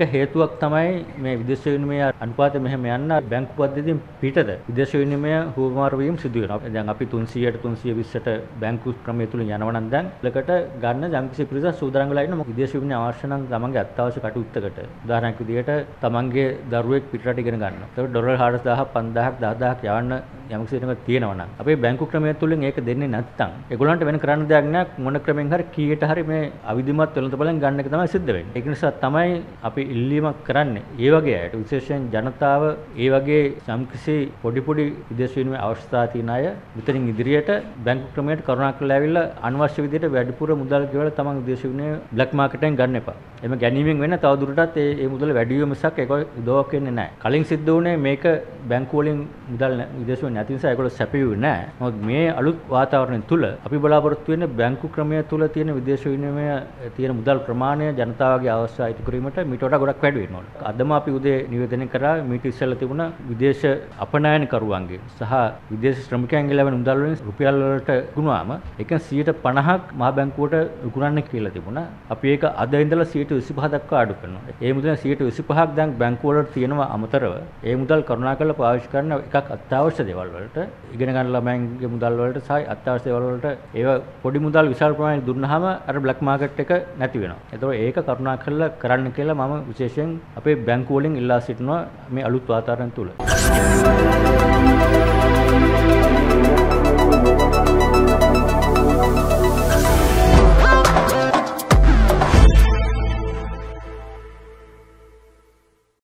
එක හේතුවක් තමයි මේ විදේශ විනිමය අනුපාතය මෙහෙම යන්න බැංකු පද්ධතියෙන් පිටත විදේශ විනිමය හුවමාරු වීම සිදු වෙනවා. දැන් අපි 300ට 320ට බැංකු ක්‍රමය තුලින් යනවා නම් දැන් ලකට ගන්න යම්කිසි පිරිසක් සූදානම් වෙලා ඉන්න මොකද විදේශ විනිමය අවශ්‍ය නම් තමන්ගේ අත්‍යවශ්‍ය කටයුත්තකට උදාහරණයක් විදිහට තමන්ගේ දරුවෙක් පිටරට ඉගෙන ගන්නවා. ඒකට ඩොලර් 4000ක් 5000ක් 10000ක් යවන්න යම්කිසි දෙයක් තියෙනවා නම් අපේ බැංකු ක්‍රමය තුලින් ඒක දෙන්නේ නැත්නම් ඒගොල්ලන්ට වෙන කරන්න දෙයක් නැහැ මොන ක්‍රමෙන් හරි කීයට හරි මේ අවිධිමත් වෙළඳ බලෙන් ගන්න එක තමයි සිද්ධ වෙන්නේ. ඒක නිසා තමයි අපි ඉල්ලීමක් කරන්නේ. ඒ වගේ අයට විශේෂයෙන් ජනතාව ඒ වගේ යම්කිසි පොඩි පොඩි විදේශ විනිමය අවශ්‍යතා තියෙන අය මෙතනින් ඉදිරියට බැංකු ක්‍රමයට කරුණාකරලා ඇවිල්ලා අනවශ්‍ය විදිහට වැඩිපුර මුදල් ගෙවලා තමන් විදේශ විනිමය බ්ලැක් මාකටෙන් ගන්න එපා. එimhe ගැනීමෙන් වෙන තව දුරටත් ඒ ඒ මුදල වැඩි වීම මිසක් ඒක උදව්වක් වෙන්නේ නැහැ. කලින් සිද්ධ වුණේ මේක බැංකු වලින් මුදල් විදේශ විනිමය නැති නිසා ඒගොල්ලෝ සැපයුවේ නැහැ. නමුත් මේ අලුත් වාතාවරණය තුල අපි බලාපොරොත්තු වෙන්නේ බැංකු ක්‍රමය තුල තියෙන විදේශ විනිමය තියෙන මුදල් ප්‍රමාණය ජනතාවගේ අවශ්‍යතා ඉටු කිරීමට මීට වඩා ගොඩක් වැඩි වෙන්න ඕන. අදම අපි උදේ නිවේදනය කරා මීට ඉස්සෙල්ලා තිබුණ විදේශ අපනයනකරුවන්ගේ සහ විදේශ ශ්‍රමිකයන්ගේ ලැබෙන මුදල් වලින් රුපියල් වලට ගුණාම ඒක 150ක් මහ බැංකුවට විකුණන්න කියලා තිබුණා. අපි ඒක අද ඉඳලා 125 දක්වා අඩු කරනවා. ඒ මුදල් 125ක් දැන් බැංකුව වලට තියෙනවා අමතරව ඒ මුදල් කරුණාකරලා පාවිච්චි කරන එකක් අත්‍යවශ්‍ය දේවල් වලට ඉගෙන ගන්න ළමයින්ගේ මුදල් වලට සහ අත්‍යවශ්‍ය දේවල් වලට ඒව පොඩි මුදල් විශාල ප්‍රමාණයක් දුන්නාම අර බ්ලැක් මාකට් එක නැති වෙනවා. ඒතකොට ඒක කරුණාකරලා කරන්න කියලා මම විශේෂයෙන් අපේ බැංකුව වලින් ඉල්ලා සිටිනවා මේ අලුත් වාතාවරණ තුල.